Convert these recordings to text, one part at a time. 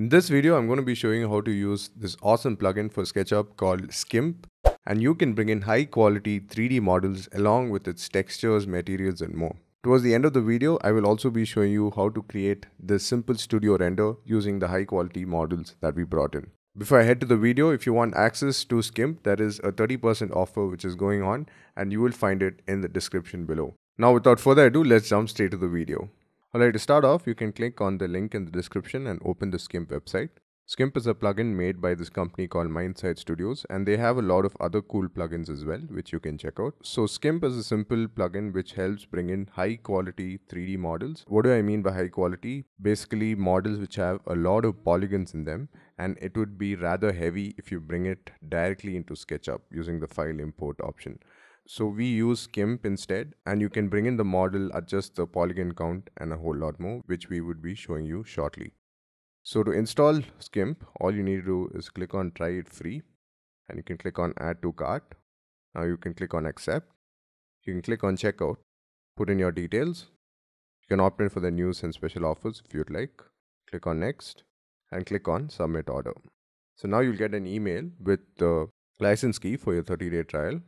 In this video, I'm going to be showing you how to use this awesome plugin for SketchUp called Skimp. And you can bring in high quality 3D models along with its textures, materials and more. Towards the end of the video, I will also be showing you how to create this simple studio render using the high quality models that we brought in. Before I head to the video, if you want access to Skimp, there is a 30% offer which is going on and you will find it in the description below. Now without further ado, let's jump straight to the video. Alright, to start off, you can click on the link in the description and open the Skimp website. Skimp is a plugin made by this company called Mindsight Studios and they have a lot of other cool plugins as well which you can check out. So Skimp is a simple plugin which helps bring in high quality 3D models. What do I mean by high quality? Basically models which have a lot of polygons in them and it would be rather heavy if you bring it directly into SketchUp using the file import option. So we use Skimp instead and you can bring in the model, adjust the polygon count and a whole lot more which we would be showing you shortly. So to install Skimp, all you need to do is click on try it free and you can click on add to cart. Now you can click on accept. You can click on checkout, put in your details. You can opt in for the news and special offers if you'd like. Click on next and click on submit order. So now you'll get an email with the license key for your 30 day trial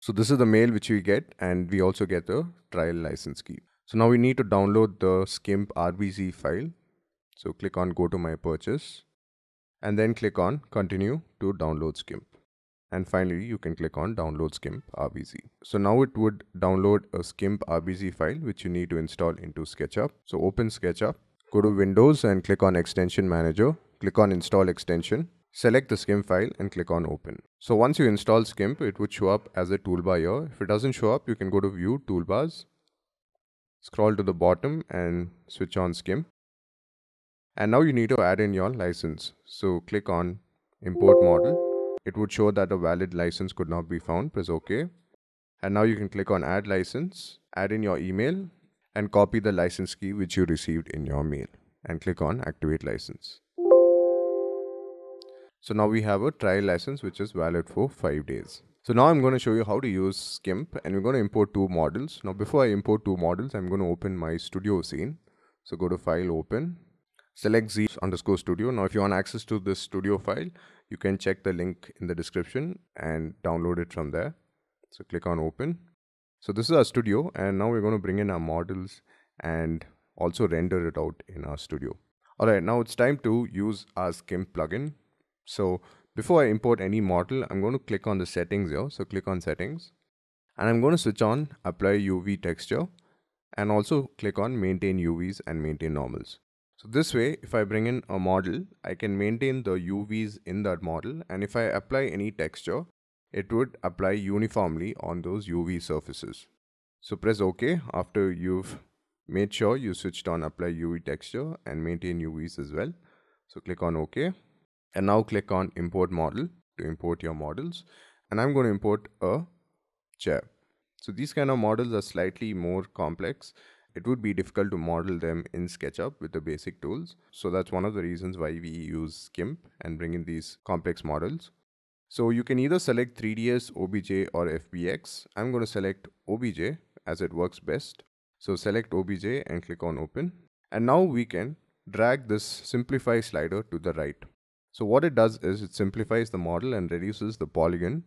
so this is the mail which we get and we also get the trial license key. So now we need to download the Skimp RBZ file. So click on go to my purchase and then click on continue to download Skimp. And finally, you can click on download Skimp RBZ. So now it would download a Skimp RBZ file which you need to install into SketchUp. So open SketchUp, go to Windows and click on Extension Manager, click on Install Extension Select the Skimp file and click on open. So once you install Skimp, it would show up as a toolbar here. If it doesn't show up, you can go to view toolbars, scroll to the bottom and switch on Skimp. And now you need to add in your license. So click on import model. It would show that a valid license could not be found. Press OK. And now you can click on add license, add in your email and copy the license key which you received in your mail and click on activate license. So now we have a trial license which is valid for 5 days. So now I'm going to show you how to use Skimp and we're going to import two models. Now before I import two models, I'm going to open my studio scene. So go to file open, select Z underscore studio. Now if you want access to this studio file, you can check the link in the description and download it from there. So click on open. So this is our studio and now we're going to bring in our models and also render it out in our studio. Alright, now it's time to use our Skimp plugin. So before I import any model, I'm going to click on the settings here. So click on settings and I'm going to switch on apply UV texture and also click on maintain UVs and maintain normals. So this way, if I bring in a model, I can maintain the UVs in that model. And if I apply any texture, it would apply uniformly on those UV surfaces. So press OK after you've made sure you switched on apply UV texture and maintain UVs as well. So click on OK and now click on import model to import your models and I'm going to import a chair. So these kind of models are slightly more complex. It would be difficult to model them in SketchUp with the basic tools. So that's one of the reasons why we use Skimp and bring in these complex models. So you can either select 3ds, OBJ or FBX. I'm going to select OBJ as it works best. So select OBJ and click on open. And now we can drag this simplify slider to the right. So what it does is it simplifies the model and reduces the polygon,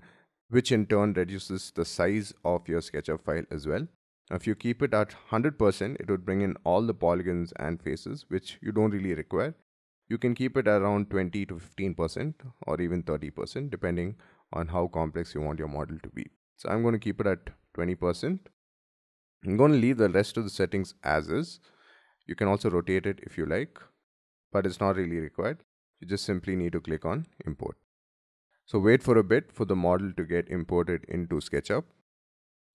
which in turn reduces the size of your SketchUp file as well. Now, if you keep it at 100%, it would bring in all the polygons and faces, which you don't really require. You can keep it around 20 to 15% or even 30% depending on how complex you want your model to be. So I'm going to keep it at 20%. I'm going to leave the rest of the settings as is. You can also rotate it if you like, but it's not really required you just simply need to click on import. So wait for a bit for the model to get imported into SketchUp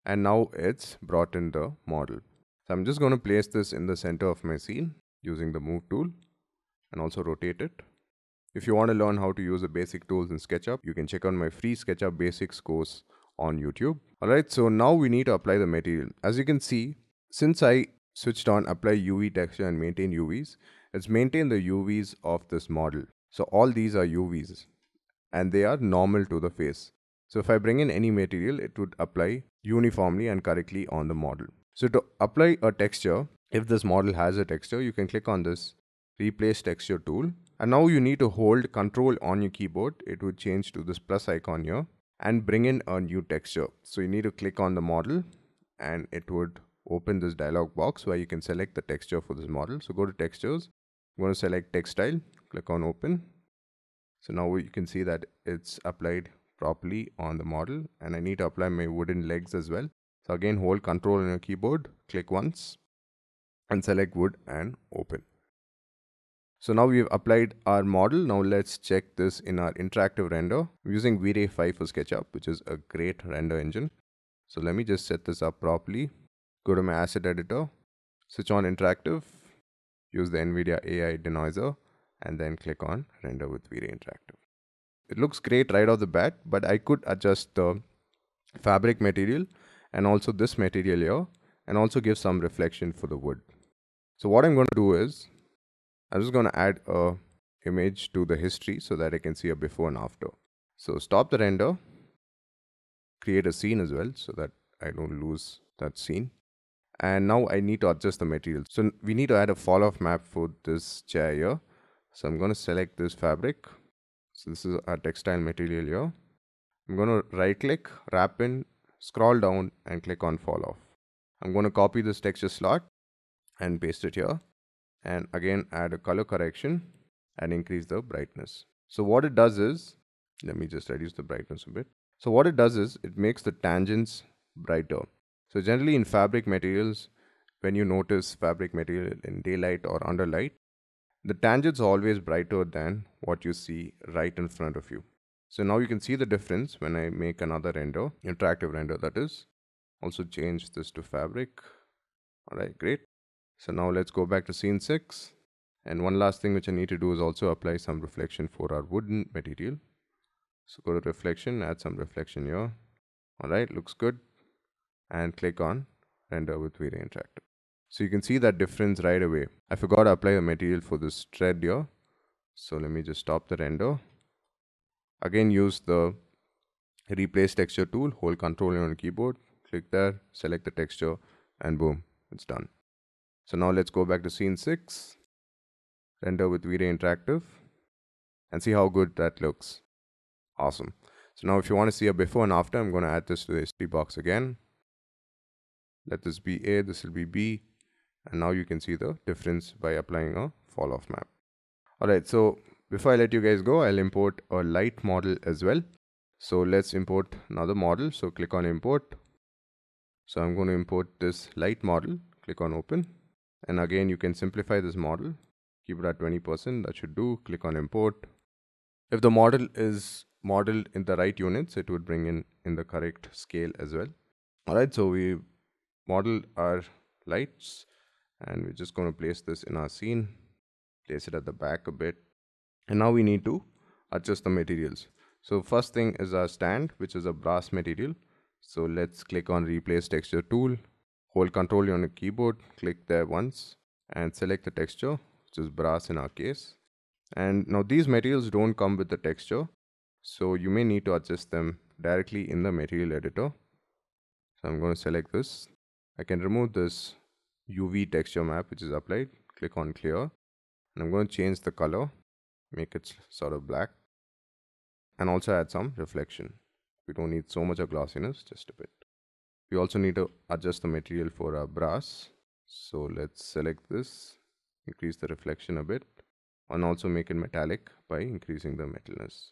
and now it's brought in the model. So I'm just going to place this in the center of my scene using the move tool and also rotate it. If you want to learn how to use the basic tools in SketchUp, you can check out my free SketchUp basics course on YouTube. Alright, so now we need to apply the material. As you can see, since I switched on apply UV texture and maintain UVs, it's maintained the UVs of this model. So all these are UVs and they are normal to the face. So if I bring in any material, it would apply uniformly and correctly on the model. So to apply a texture, if this model has a texture, you can click on this replace texture tool And now you need to hold control on your keyboard. It would change to this plus icon here and bring in a new texture. So you need to click on the model and it would open this dialog box where you can select the texture for this model. So go to textures, I'm going to select textile, click on open. So now you can see that it's applied properly on the model and I need to apply my wooden legs as well. So again hold control on your keyboard, click once and select wood and open. So now we've applied our model. Now let's check this in our interactive render I'm using V-Ray 5 for SketchUp, which is a great render engine. So let me just set this up properly. Go to my asset editor, switch on interactive, use the NVIDIA AI denoiser, and then click on render with V-Ray interactive. It looks great right off the bat, but I could adjust the fabric material and also this material here and also give some reflection for the wood. So what I'm going to do is I'm just going to add a image to the history so that I can see a before and after. So stop the render, create a scene as well so that I don't lose that scene. And now I need to adjust the material. So we need to add a fall off map for this chair here. So I'm going to select this fabric. So this is our textile material here. I'm going to right click, wrap in, scroll down and click on fall off. I'm going to copy this texture slot and paste it here and again add a color correction and increase the brightness. So what it does is, let me just reduce the brightness a bit. So what it does is it makes the tangents brighter. So generally in fabric materials, when you notice fabric material in daylight or under light, the tangents always brighter than what you see right in front of you. So now you can see the difference when I make another render, interactive render that is. Also change this to fabric. Alright, great. So now let's go back to scene 6. And one last thing which I need to do is also apply some reflection for our wooden material. So go to reflection, add some reflection here. Alright, looks good. And click on render with V-Ray Interactive. So you can see that difference right away. I forgot to apply the material for this thread here. So let me just stop the render. Again use the replace texture tool, hold control on keyboard, click there, select the texture and boom, it's done. So now let's go back to scene 6, render with V-Ray Interactive and see how good that looks. Awesome. So now if you want to see a before and after, I'm going to add this to the history box again. Let this be A, this will be B. And now you can see the difference by applying a fall off map. Alright, so before I let you guys go, I'll import a light model as well. So let's import another model. So click on import. So I'm going to import this light model. Click on open and again you can simplify this model keep it at 20% that should do click on import if the model is modeled in the right units it would bring in in the correct scale as well all right so we modeled our lights and we're just going to place this in our scene place it at the back a bit. And now we need to adjust the materials. So first thing is our stand which is a brass material. So let's click on replace texture tool hold control on your keyboard click there once and select the texture which is brass in our case. And now these materials don't come with the texture so you may need to adjust them directly in the material editor. So i'm going to select this. I can remove this uv texture map which is applied. Click on clear. And i'm going to change the color. Make it sort of black. And also add some reflection. We don't need so much of glossiness just a bit. We also need to adjust the material for our brass. So let's select this. Increase the reflection a bit. And also make it metallic by increasing the metalness.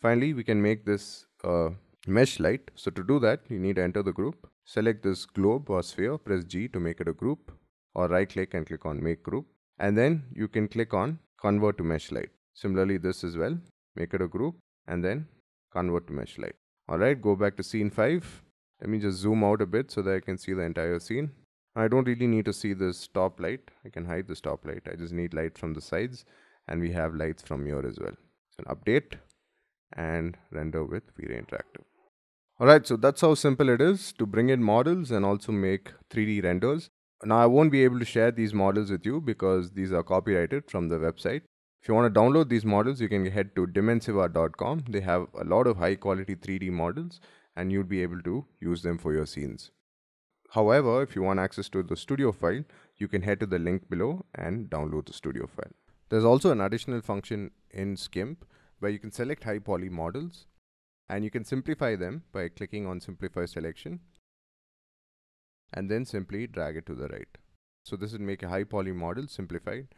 Finally we can make this uh, mesh light. So to do that you need to enter the group select this globe or sphere press g to make it a group or right click and click on make group and then you can click on convert to mesh light similarly this as well make it a group and then convert to mesh light all right go back to scene 5 let me just zoom out a bit so that I can see the entire scene. I don't really need to see this top light. I can hide this top light. I just need light from the sides and we have lights from here as well. So update and render with V-Ray Interactive. Alright, so that's how simple it is to bring in models and also make 3D renders. Now I won't be able to share these models with you because these are copyrighted from the website. If you want to download these models, you can head to dimensiva.com. They have a lot of high quality 3D models and you'd be able to use them for your scenes. However, if you want access to the studio file, you can head to the link below and download the studio file. There's also an additional function in Skimp where you can select high poly models and you can simplify them by clicking on simplify selection and then simply drag it to the right. So this would make a high poly model simplified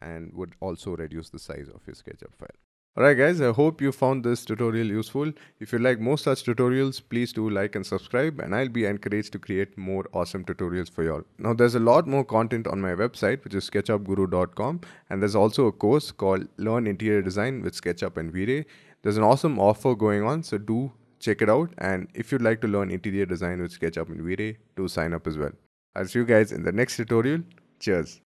and would also reduce the size of your SketchUp file. Alright guys, I hope you found this tutorial useful. If you like more such tutorials, please do like and subscribe and I'll be encouraged to create more awesome tutorials for y'all. Now there's a lot more content on my website which is sketchupguru.com and there's also a course called Learn Interior Design with SketchUp and V-Ray. There's an awesome offer going on so do check it out and if you'd like to learn interior design with SketchUp and V-Ray, do sign up as well. I'll see you guys in the next tutorial. Cheers.